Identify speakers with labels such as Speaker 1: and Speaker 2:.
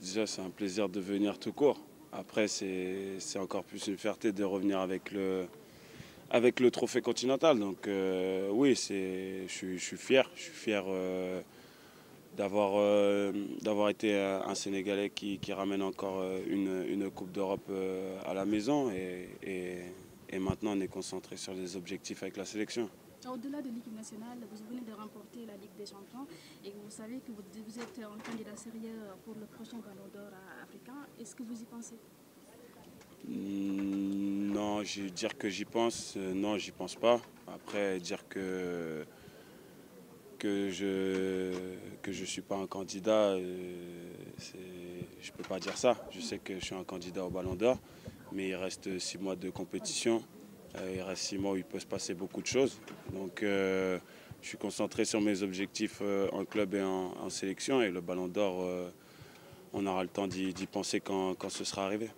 Speaker 1: déjà, c'est un plaisir de venir tout court. Après, c'est encore plus une fierté de revenir avec le, avec le trophée continental. Donc euh, oui, je, je, suis fier. Je suis fier euh, euh, d'avoir été un Sénégalais qui, ramène encore une, Coupe d'Europe à la maison. Et, maintenant, on est concentré sur les objectifs avec la sélection.
Speaker 2: Au-delà de l'équipe nationale, vous venez de remporter la Ligue des Champions et vous savez que vous, êtes en candidat sérieux pour le prochain Ballon d'Or africain. Est-ce que vous y pensez?
Speaker 1: Hmm, Non, je dire que j'y pense, euh, non, j'y pense pas. Après, dire que que je que je suis pas un candidat, euh, je peux pas dire ça. Je sais que je suis un candidat au Ballon d'Or, mais il reste six mois de compétition. Euh, six mois où il peut se passer beaucoup de choses. Donc euh, je suis concentré sur mes objectifs euh, en club et en, sélection. Et le ballon d'or, on aura le temps d'y penser quand ce sera arrivé.